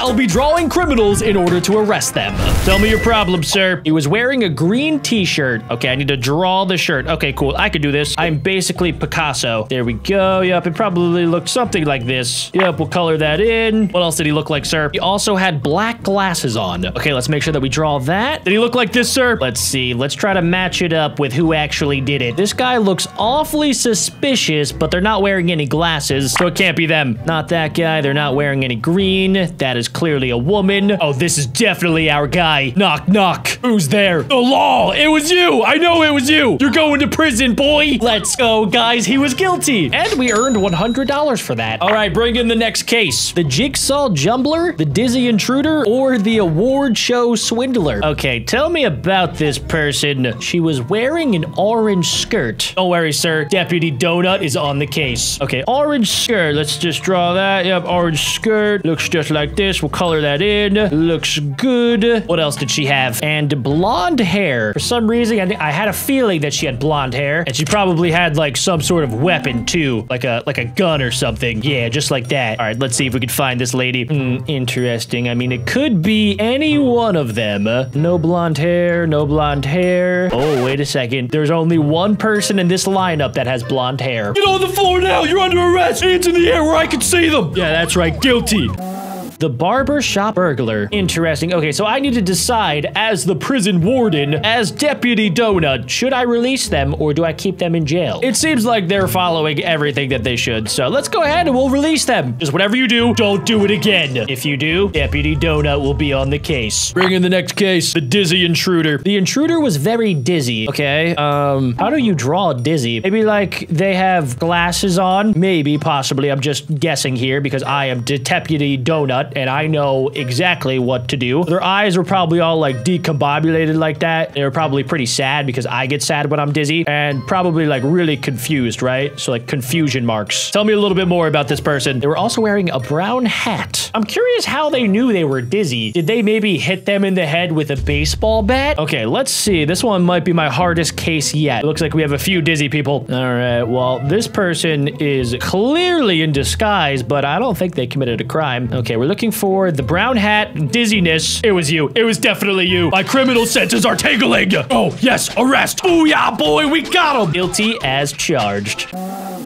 I'll be drawing criminals in order to arrest them. Tell me your problem, sir. He was wearing a green t-shirt. Okay, I need to draw the shirt. Okay, cool. I can do this. I'm basically Picasso. There we go. Yep, it probably looked something like this. Yep, we'll color that in. What else did he look like, sir? He also had black glasses on. Okay, let's make sure that we draw that. Did he look like this, sir? Let's see. Let's try to match it up with who actually did it. This guy looks awfully suspicious, but they're not wearing any glasses, so it can't be them. Not that guy. They're not wearing any green. That is clearly a woman. Oh, this is definitely our guy. Knock, knock. Who's there? The law. It was you. I know it was you. You're going to prison, boy. Let's go, guys. He was guilty. And we earned $100 for that. All right, bring in the next case. The Jigsaw Jumbler, the Dizzy Intruder, or the Award Show Swindler. Okay, tell me about this person. She was wearing an orange skirt. Don't worry, sir. Deputy Donut is on the case. Okay, orange skirt. Let's just draw that. Yep, orange skirt. Looks just like this. We'll color that in. Looks good. What else did she have? And blonde hair. For some reason, I, I had a feeling that she had blonde hair, and she probably had like some sort of weapon too, like a like a gun or something. Yeah, just like that. All right, let's see if we can find this lady. Hmm, interesting. I mean, it could be any one of them. Uh, no blonde hair. No blonde hair. Oh, wait a second. There's only one person in this lineup that has blonde hair. Get on the floor now. You're under arrest. Hands in the air where I can see them. Yeah, that's right. Guilty. The barber shop burglar. Interesting. Okay, so I need to decide as the prison warden, as Deputy Donut, should I release them or do I keep them in jail? It seems like they're following everything that they should. So let's go ahead and we'll release them. Just whatever you do, don't do it again. If you do, Deputy Donut will be on the case. Bring in the next case, the dizzy intruder. The intruder was very dizzy. Okay, um, how do you draw dizzy? Maybe like they have glasses on? Maybe, possibly. I'm just guessing here because I am Deputy Donut and I know exactly what to do. Their eyes were probably all like decombobulated like that. They were probably pretty sad because I get sad when I'm dizzy and probably like really confused, right? So like confusion marks. Tell me a little bit more about this person. They were also wearing a brown hat. I'm curious how they knew they were dizzy. Did they maybe hit them in the head with a baseball bat? Okay, let's see. This one might be my hardest case yet. It looks like we have a few dizzy people. All right, well, this person is clearly in disguise, but I don't think they committed a crime. Okay, we're looking for the brown hat dizziness. It was you. It was definitely you. My criminal senses are tingling. Oh, yes, arrest. Oh, yeah, boy, we got him. Guilty as charged.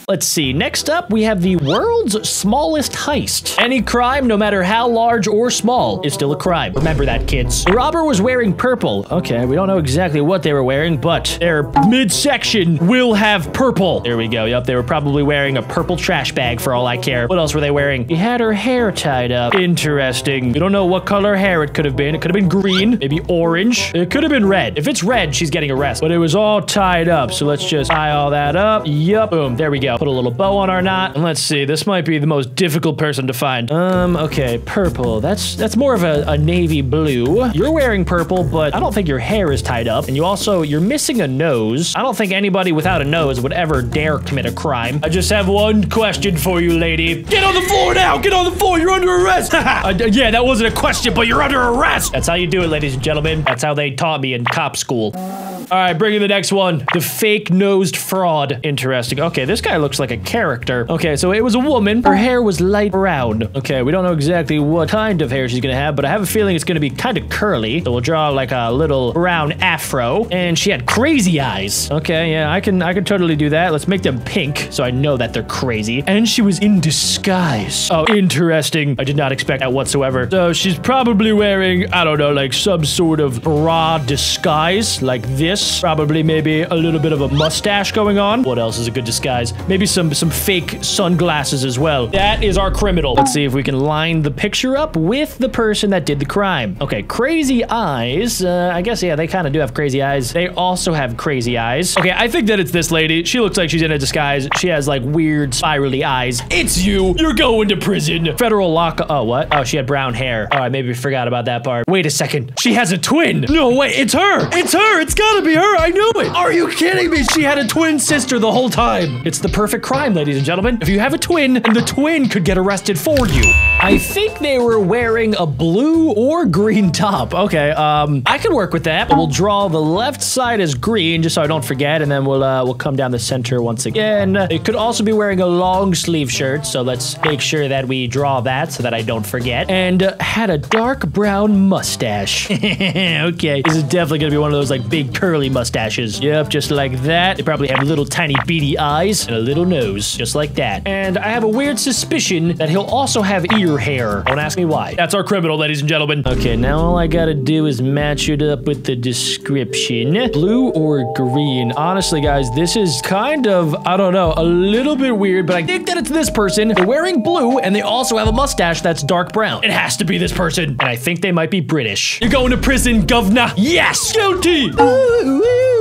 Let's see. Next up, we have the world's smallest heist. Any crime, no matter how large or small, is still a crime. Remember that, kids. The robber was wearing purple. Okay, we don't know exactly what they were wearing, but their midsection will have purple. There we go. Yep, they were probably wearing a purple trash bag for all I care. What else were they wearing? He had her hair tied up. Interesting. We don't know what color hair it could have been. It could have been green, maybe orange. It could have been red. If it's red, she's getting arrested. But it was all tied up, so let's just tie all that up. Yup. Boom. There we go. Put a little bow on our knot. And let's see. This might be the most difficult person to find. Um, okay. Purple. That's that's more of a, a navy blue. You're wearing purple, but I don't think your hair is tied up. And you also, you're missing a nose. I don't think anybody without a nose would ever dare commit a crime. I just have one question for you, lady. Get on the floor now! Get on the floor! You're under arrest! uh, yeah, that wasn't a question, but you're under arrest! That's how you do it, ladies and gentlemen. That's how they taught me in cop school. All right, bring in the next one. The fake-nosed fraud. Interesting. Okay, this guy looks like a character. Okay, so it was a woman. Her hair was light brown. Okay, we don't know exactly what kind of hair she's gonna have, but I have a feeling it's gonna be kind of curly. So we'll draw like a little brown afro. And she had crazy eyes. Okay, yeah, I can I can totally do that. Let's make them pink so I know that they're crazy. And she was in disguise. Oh, interesting. I did not expect that whatsoever. So she's probably wearing, I don't know, like some sort of bra disguise like this. Probably maybe a little bit of a mustache going on. What else is a good disguise? Maybe some some fake sunglasses as well. That is our criminal. Let's see if we can line the picture up with the person that did the crime. Okay, crazy eyes. Uh, I guess, yeah, they kind of do have crazy eyes. They also have crazy eyes. Okay, I think that it's this lady. She looks like she's in a disguise. She has like weird spirally eyes. It's you. You're going to prison. Federal lock. Oh, what? Oh, she had brown hair. All right, I maybe forgot about that part. Wait a second. She has a twin. No, wait, it's her. It's her. It's gotta be her. I knew it. Are you kidding me? She had a twin sister the whole time. It's the perfect crime, ladies and gentlemen. If you have a twin, and the twin could get arrested for you. I think they were wearing a blue or green top. Okay, um, I can work with that. We'll draw the left side as green, just so I don't forget, and then we'll uh, we'll come down the center once again. It could also be wearing a long sleeve shirt, so let's make sure that we draw that so that I don't forget. And uh, had a dark brown mustache. okay, this is definitely gonna be one of those like big curly mustaches. Yep, just like that. They probably have little tiny beady eyes and a little nose, just like that. And I have a weird suspicion that he'll also have ear hair. Don't ask me why. That's our criminal, ladies and gentlemen. Okay, now all I gotta do is match it up with the description. Blue or green? Honestly, guys, this is kind of, I don't know, a little bit weird, but I think that it's this person. They're wearing blue, and they also have a mustache that's dark brown. It has to be this person, and I think they might be British. You're going to prison, governor. Yes! Guilty! Ah! Ooh.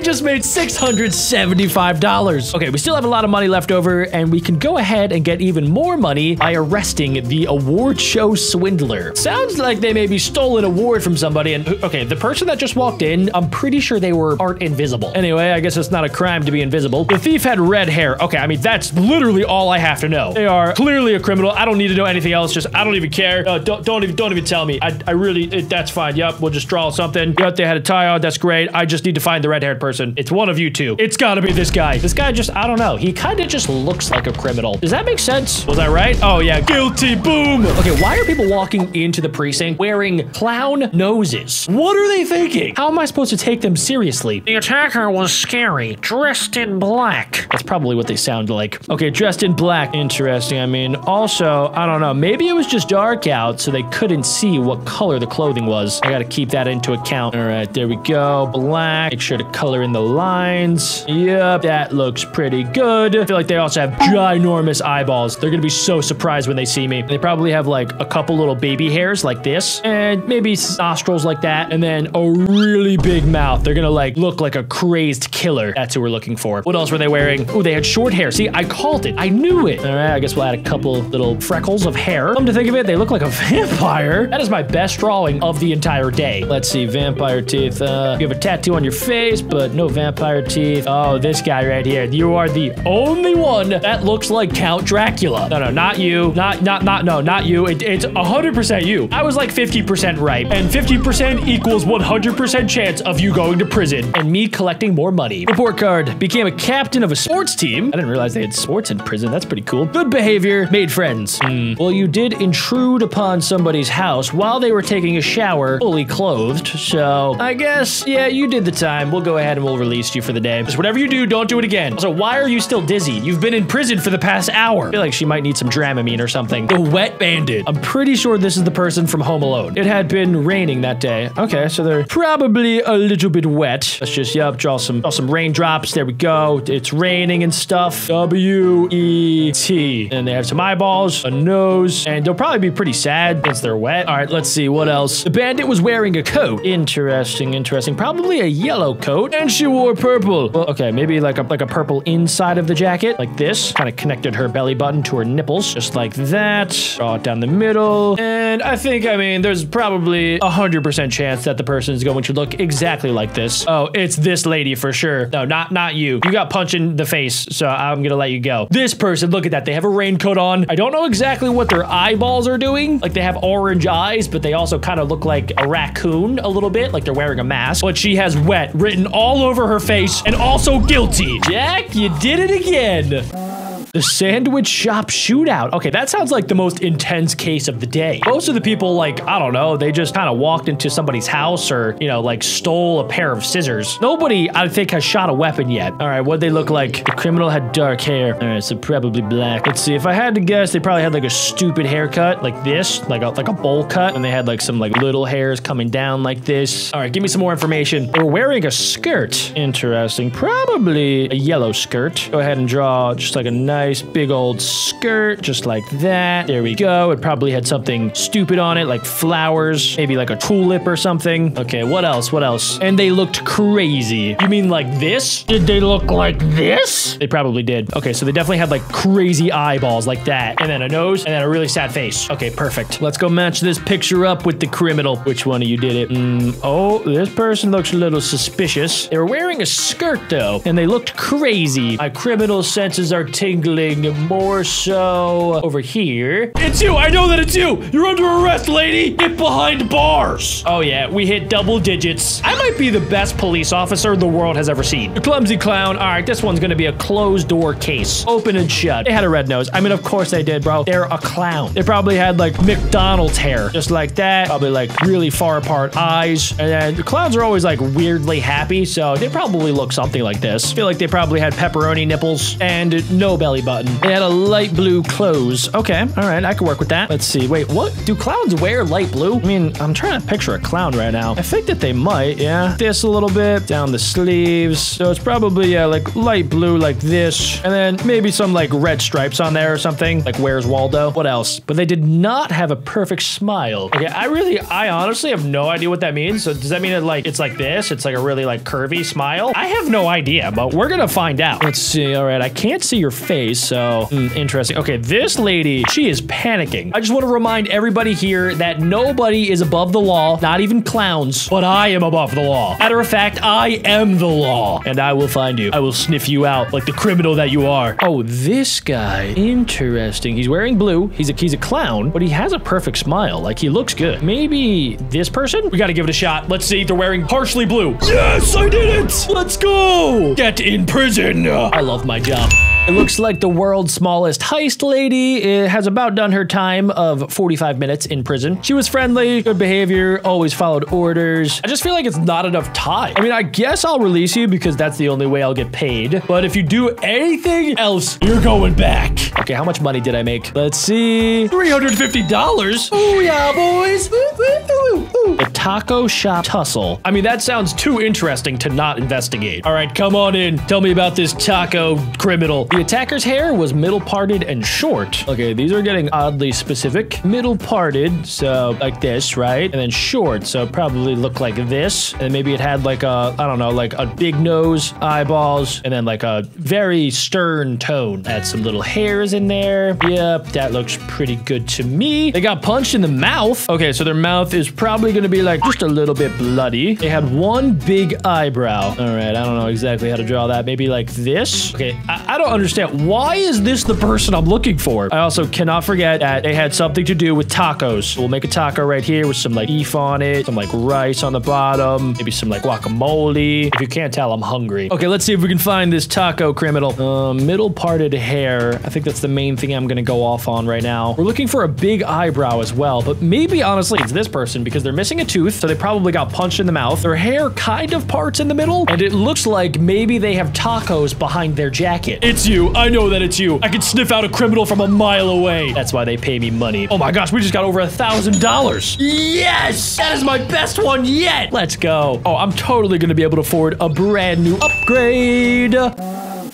We just made $675. Okay, we still have a lot of money left over, and we can go ahead and get even more money by arresting the award show swindler. Sounds like they maybe stole an award from somebody, and okay, the person that just walked in, I'm pretty sure they were art invisible. Anyway, I guess it's not a crime to be invisible. The thief had red hair. Okay, I mean, that's literally all I have to know. They are clearly a criminal. I don't need to know anything else. Just, I don't even care. Uh, don't, don't even, don't even tell me. I, I really, it, that's fine. Yep, we'll just draw something. Yep, they had a tie on. That's great. I just need to find the red-haired person. It's one of you two. It's gotta be this guy. This guy just, I don't know. He kind of just looks like a criminal. Does that make sense? Was I right? Oh yeah, guilty, boom. Okay, why are people walking into the precinct wearing clown noses? What are they thinking? How am I supposed to take them seriously? The attacker was scary, dressed in black. That's probably what they sound like. Okay, dressed in black. Interesting. I mean, also, I don't know. Maybe it was just dark out, so they couldn't see what color the clothing was. I gotta keep that into account. All right, there we go. Black. Make sure to color in the lines. Yep, that looks pretty good. I feel like they also have ginormous eyeballs. They're gonna be so surprised when they see me. They probably have like a couple little baby hairs like this, and maybe nostrils like that, and then a really big mouth. They're gonna like look like a crazed killer. That's who we're looking for. What else were they wearing? Oh, they had short hair. See, I called it. I knew it. All right, I guess we'll add a couple little freckles of hair. Come to think of it, they look like a vampire. That is my best drawing of the entire day. Let's see, vampire teeth. Uh, you have a tattoo on your face, but no vampire teeth. Oh, this guy right here. You are the only one that looks like Count Dracula. No, no, not you. Not, not, not, no, not you. It, it's 100% you. I was like 50% right. And 50% equals 100% chance of you going to prison and me collecting more money. Report card. Became a captain of a sports team. I didn't realize they had sports in prison. That's pretty cool. Good behavior. Made friends. Hmm. Well, you did intrude upon somebody's house while they were taking a shower, fully clothed. So I guess, yeah, you did the time. We'll go ahead and we'll release you for the day. Just whatever you do, don't do it again. So why are you still dizzy? You've been in prison for the past hour. I feel like she might need some Dramamine or something. The wet bandit. I'm pretty sure this is the person from Home Alone. It had been raining that day. Okay, so they're probably a little bit wet. Let's just, yep, draw some, draw some raindrops. There we go. It's raining and stuff. W-E-T. And they have some eyeballs, a nose, and they'll probably be pretty sad since they're wet. All right, let's see. What else? The bandit was wearing a coat. Interesting, interesting. Probably a yellow coat. And she wore purple. Well, okay, maybe like a, like a purple inside of the jacket, like this. Kind of connected her belly button to her nipples, just like that. Draw it down the middle. And I think, I mean, there's probably a 100% chance that the person is going to look exactly like this. Oh, it's this lady for sure. No, not not you. You got punched in the face, so I'm gonna let you go. This person, look at that. They have a raincoat on. I don't know exactly what their eyeballs are doing. Like they have orange eyes, but they also kind of look like a raccoon a little bit, like they're wearing a mask. But she has wet written all over her face and also guilty. Jack, you did it again. The sandwich shop shootout. Okay, that sounds like the most intense case of the day. Most of the people, like, I don't know, they just kind of walked into somebody's house or, you know, like stole a pair of scissors. Nobody, I think, has shot a weapon yet. All right, what'd they look like? The criminal had dark hair. All right, so probably black. Let's see, if I had to guess, they probably had like a stupid haircut like this, like a, like a bowl cut, and they had like some like little hairs coming down like this. All right, give me some more information. They were wearing a skirt. Interesting. Probably a yellow skirt. Go ahead and draw just like a nice nice big old skirt, just like that. There we go. It probably had something stupid on it, like flowers, maybe like a tulip or something. Okay, what else? What else? And they looked crazy. You mean like this? Did they look like this? They probably did. Okay, so they definitely had like crazy eyeballs like that, and then a nose, and then a really sad face. Okay, perfect. Let's go match this picture up with the criminal. Which one of you did it? Mm, oh, this person looks a little suspicious. They were wearing a skirt though, and they looked crazy. My criminal senses are tingling more so over here. It's you! I know that it's you! You're under arrest, lady! Get behind bars! Oh yeah, we hit double digits. I might be the best police officer the world has ever seen. The clumsy clown. All right, this one's gonna be a closed door case. Open and shut. They had a red nose. I mean, of course they did, bro. They're a clown. They probably had like McDonald's hair, just like that. Probably like really far apart eyes. And then the clowns are always like weirdly happy, so they probably look something like this. I feel like they probably had pepperoni nipples and no belly button. They had a light blue clothes. Okay, all right, I can work with that. Let's see. Wait, what? Do clowns wear light blue? I mean, I'm trying to picture a clown right now. I think that they might, yeah. This a little bit, down the sleeves. So it's probably, yeah, like light blue like this. And then maybe some like red stripes on there or something. Like Where's Waldo? What else? But they did not have a perfect smile. Okay, I really, I honestly have no idea what that means. So does that mean that like, it's like this? It's like a really like curvy smile? I have no idea, but we're gonna find out. Let's see. All right, I can't see your face, so hmm, interesting. Okay, this lady, she is panicking. I just want to remind everybody here that nobody is above the law, not even clowns, but I am above the law. Matter of fact, I am the law, and I will find you. I will sniff you out like the criminal that you are. Oh, this guy. Interesting. He's wearing blue. He's a he's a clown, but he has a perfect smile. Like he looks good. Maybe this person? We gotta give it a shot. Let's see. They're wearing partially blue. Yes, I did it. Let's go. Get in prison. I love my job. It looks like the world's smallest heist lady eh, has about done her time of 45 minutes in prison. She was friendly, good behavior, always followed orders. I just feel like it's not enough time. I mean, I guess I'll release you because that's the only way I'll get paid. But if you do anything else, you're going back. Okay, how much money did I make? Let's see. $350. Oh yeah, boys. Ooh, ooh, ooh, taco shop tussle. I mean, that sounds too interesting to not investigate. All right, come on in. Tell me about this taco criminal. The attacker's hair was middle parted and short. Okay, these are getting oddly specific. Middle parted, so like this, right? And then short, so probably look like this. And maybe it had like a, I don't know, like a big nose, eyeballs, and then like a very stern tone. Had some little hairs in there. Yep, that looks pretty good to me. They got punched in the mouth. Okay, so their mouth is probably gonna be like just a little bit bloody. They had one big eyebrow. All right, I don't know exactly how to draw that. Maybe like this. Okay, I, I don't understand. Why is this the person I'm looking for? I also cannot forget that it had something to do with tacos. We'll make a taco right here with some like beef on it, some like rice on the bottom, maybe some like guacamole. If you can't tell, I'm hungry. Okay, let's see if we can find this taco criminal. Uh, middle parted hair. I think that's the main thing I'm gonna go off on right now. We're looking for a big eyebrow as well, but maybe honestly it's this person because they're missing a tooth, so they probably got punched in the mouth. Their hair kind of parts in the middle, and it looks like maybe they have tacos behind their jacket. It's you. I know that it's you. I can sniff out a criminal from a mile away. That's why they pay me money. Oh my gosh, we just got over a thousand dollars. Yes, that is my best one yet. Let's go. Oh, I'm totally gonna be able to afford a brand new upgrade.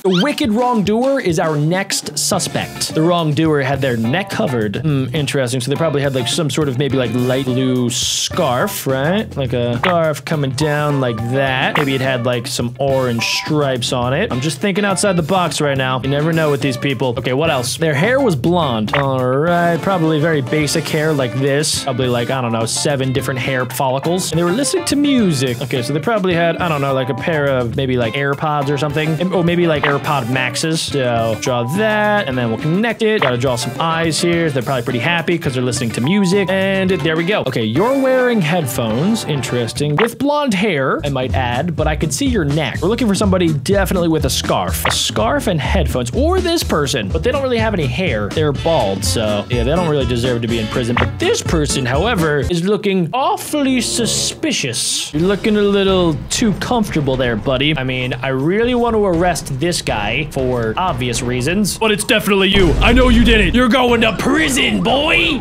The wicked wrongdoer is our next suspect. The wrongdoer had their neck covered. Hmm, interesting. So they probably had like some sort of maybe like light blue scarf, right? Like a scarf coming down like that. Maybe it had like some orange stripes on it. I'm just thinking outside the box right now. You never know with these people. Okay, what else? Their hair was blonde. All right, probably very basic hair like this. Probably like, I don't know, seven different hair follicles. And they were listening to music. Okay, so they probably had, I don't know, like a pair of maybe like AirPods or something. Or maybe like AirPod Maxes. So draw that and then we'll connect it. Gotta draw some eyes here. They're probably pretty happy because they're listening to music. And there we go. Okay, you're wearing headphones. Interesting. With blonde hair, I might add, but I could see your neck. We're looking for somebody definitely with a scarf. A scarf and headphones. Or this person, but they don't really have any hair. They're bald, so yeah, they don't really deserve to be in prison. But this person, however, is looking awfully suspicious. You're looking a little too comfortable there, buddy. I mean, I really want to arrest this guy for obvious reasons, but it's definitely you. I know you did it. You're going to prison, boy.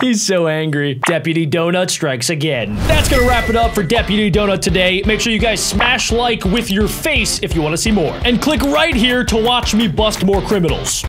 He's so angry. Deputy Donut strikes again. That's gonna wrap it up for Deputy Donut today. Make sure you guys smash like with your face if you want to see more. And click right here to watch me bust more criminals.